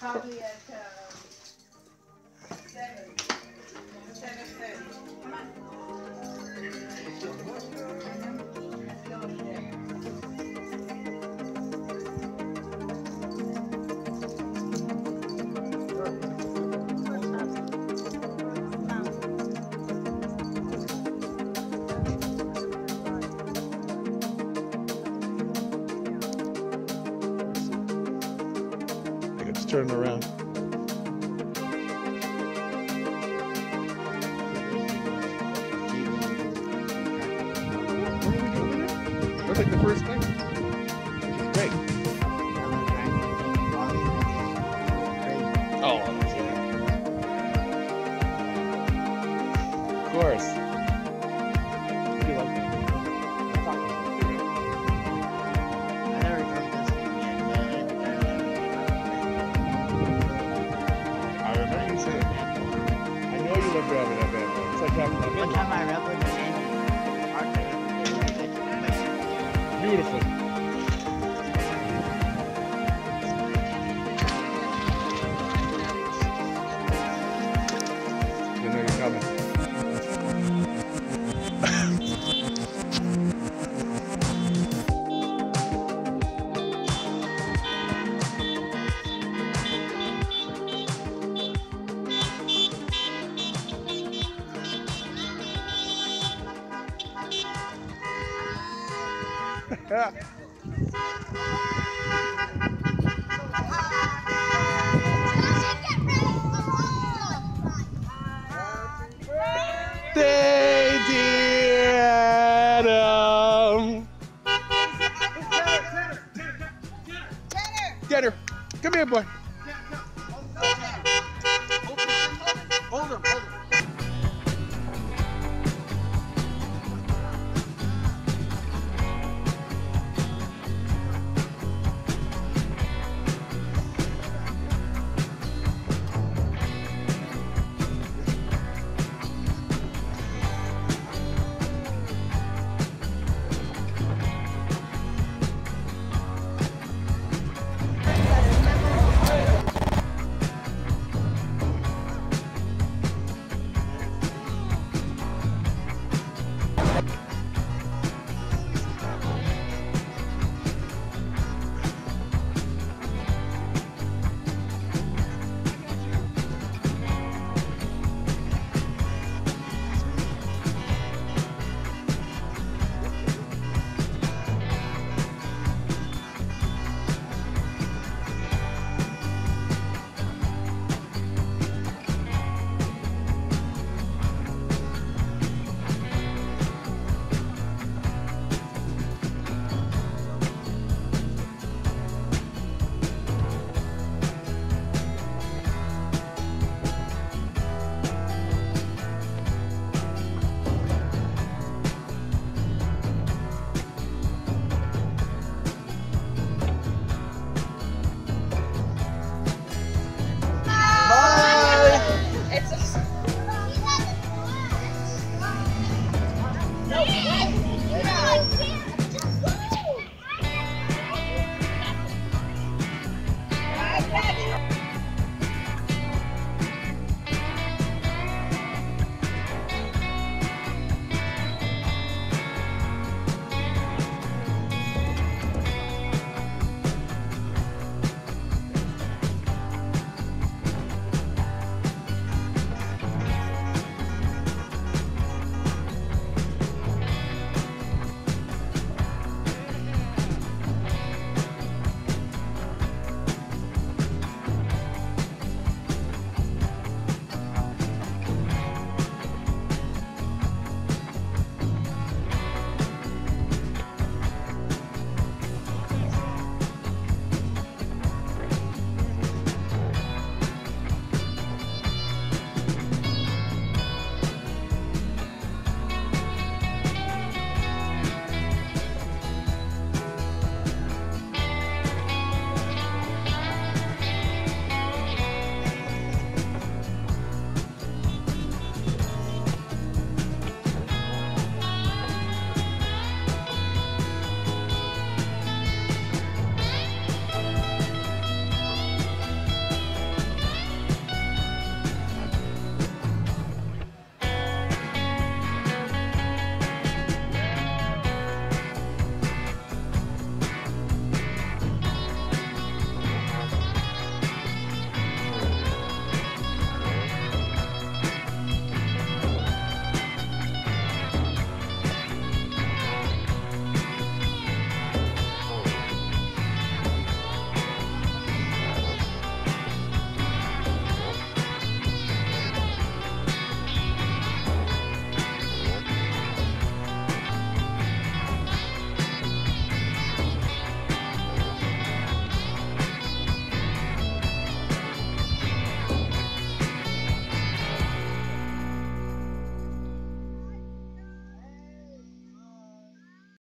Probably at, um, seven, seven thirty. Come on. I got turn around. That's like the first thing. Great. Oh, direção. Dando ali, cabra. Day,